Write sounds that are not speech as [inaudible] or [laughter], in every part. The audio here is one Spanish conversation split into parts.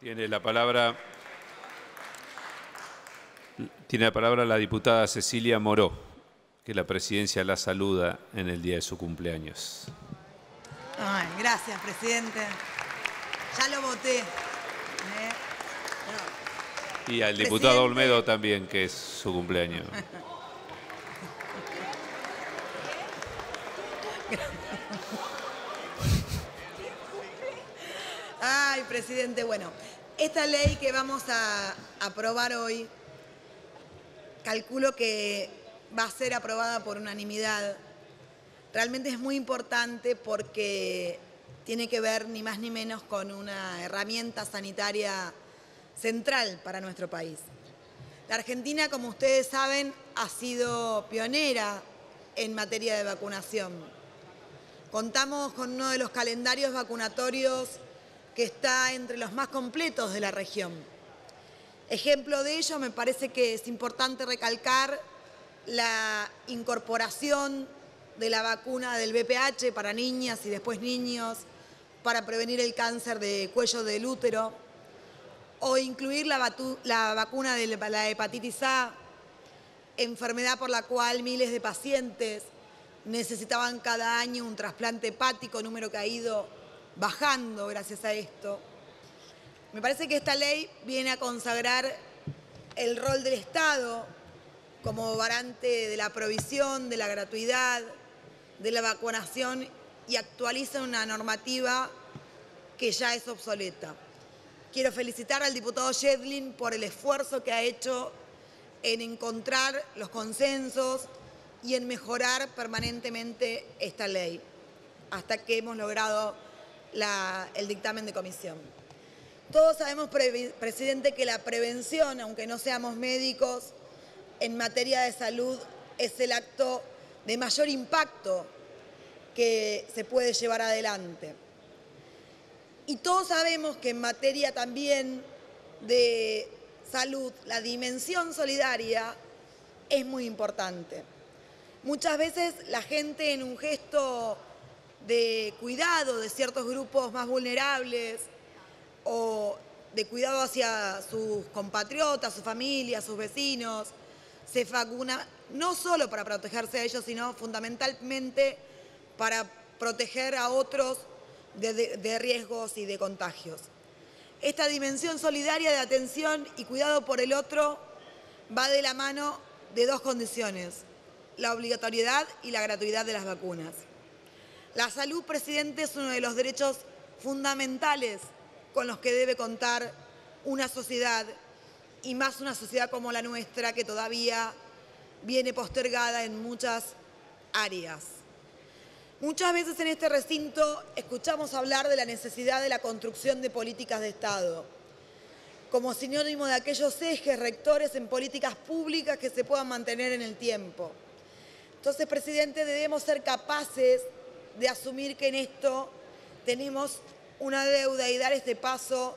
Tiene la palabra tiene la palabra la diputada Cecilia Moró, que la presidencia la saluda en el día de su cumpleaños. Ay, gracias, presidente. Ya lo voté. ¿eh? Y al diputado Olmedo también, que es su cumpleaños. [laughs] Presidente, bueno, esta ley que vamos a aprobar hoy, calculo que va a ser aprobada por unanimidad. Realmente es muy importante porque tiene que ver ni más ni menos con una herramienta sanitaria central para nuestro país. La Argentina, como ustedes saben, ha sido pionera en materia de vacunación. Contamos con uno de los calendarios vacunatorios que está entre los más completos de la región. Ejemplo de ello, me parece que es importante recalcar la incorporación de la vacuna del VPH para niñas y después niños para prevenir el cáncer de cuello del útero o incluir la, la vacuna de la hepatitis A, enfermedad por la cual miles de pacientes necesitaban cada año un trasplante hepático, número que ha ido bajando gracias a esto. Me parece que esta ley viene a consagrar el rol del Estado como garante de la provisión, de la gratuidad, de la vacunación y actualiza una normativa que ya es obsoleta. Quiero felicitar al diputado Shedlin por el esfuerzo que ha hecho en encontrar los consensos y en mejorar permanentemente esta ley, hasta que hemos logrado el dictamen de comisión. Todos sabemos, presidente, que la prevención, aunque no seamos médicos, en materia de salud es el acto de mayor impacto que se puede llevar adelante. Y todos sabemos que en materia también de salud, la dimensión solidaria es muy importante. Muchas veces la gente en un gesto de cuidado de ciertos grupos más vulnerables o de cuidado hacia sus compatriotas, su familia, sus vecinos, se vacuna no solo para protegerse a ellos, sino fundamentalmente para proteger a otros de, de, riesgos y de contagios. Esta dimensión solidaria de atención y cuidado por el otro va de la mano de dos condiciones, la obligatoriedad y la gratuidad de las vacunas. La salud, presidente, es uno de los derechos fundamentales con los que debe contar una sociedad y más una sociedad como la nuestra que todavía viene postergada en muchas áreas. Muchas veces en este recinto escuchamos hablar de la necesidad de la construcción de políticas de Estado, como sinónimo de aquellos ejes rectores en políticas públicas que se puedan mantener en el tiempo. Entonces, presidente, debemos ser capaces de asumir que en esto tenemos una deuda y dar este paso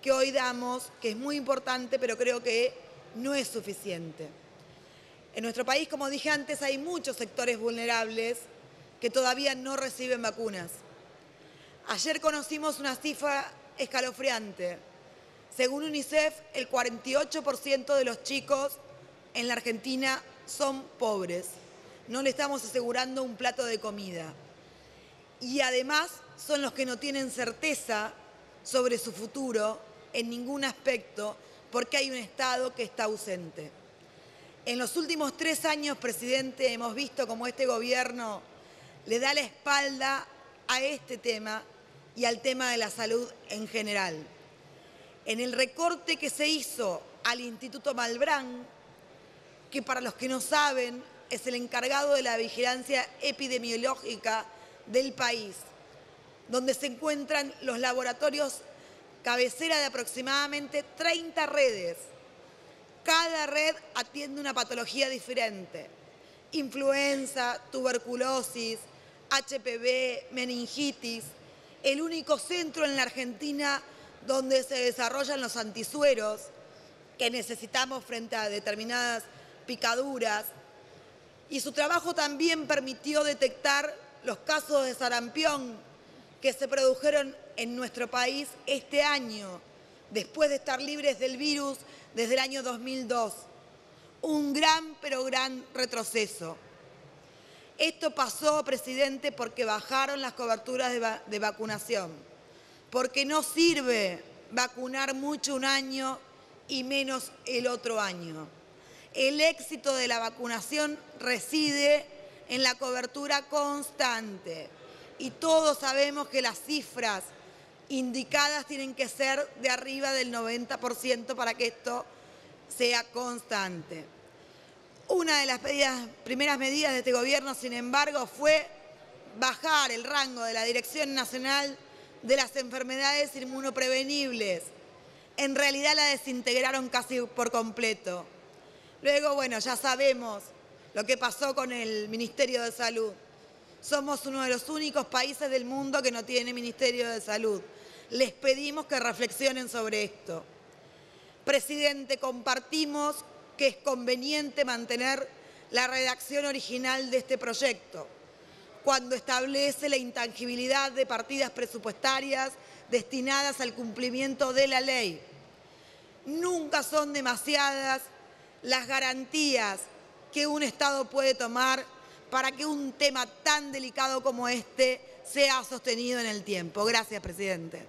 que hoy damos, que es muy importante, pero creo que no es suficiente. En nuestro país, como dije antes, hay muchos sectores vulnerables que todavía no reciben vacunas. Ayer conocimos una cifra escalofriante. Según UNICEF, el 48% de los chicos en la Argentina son pobres. No le estamos asegurando un plato de comida y además son los que no tienen certeza sobre su futuro en ningún aspecto porque hay un Estado que está ausente. En los últimos tres años, presidente, hemos visto cómo este gobierno le da la espalda a este tema y al tema de la salud en general. En el recorte que se hizo al Instituto Malbrán, que para los que no saben es el encargado de la vigilancia epidemiológica del país, donde se encuentran los laboratorios cabecera de aproximadamente 30 redes. Cada red atiende una patología diferente. Influenza, tuberculosis, HPV, meningitis. El único centro en la Argentina donde se desarrollan los antisueros que necesitamos frente a determinadas picaduras. Y su trabajo también permitió detectar los casos de sarampión que se produjeron en nuestro país este año, después de estar libres del virus desde el año 2002. Un gran, pero gran retroceso. Esto pasó, presidente, porque bajaron las coberturas de, vacunación, porque no sirve vacunar mucho un año y menos el otro año. El éxito de la vacunación reside en la cobertura constante y todos sabemos que las cifras indicadas tienen que ser de arriba del 90% para que esto sea constante. Una de las primeras medidas de este gobierno, sin embargo, fue bajar el rango de la Dirección Nacional de las Enfermedades Inmunoprevenibles. En realidad la desintegraron casi por completo. Luego, bueno, ya sabemos lo que pasó con el Ministerio de Salud. Somos uno de los únicos países del mundo que no tiene Ministerio de Salud. Les pedimos que reflexionen sobre esto. Presidente, compartimos que es conveniente mantener la redacción original de este proyecto, cuando establece la intangibilidad de partidas presupuestarias destinadas al cumplimiento de la ley. Nunca son demasiadas las garantías que un Estado puede tomar para que un tema tan delicado como este sea sostenido en el tiempo. Gracias, presidente.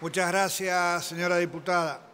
Muchas gracias, señora diputada.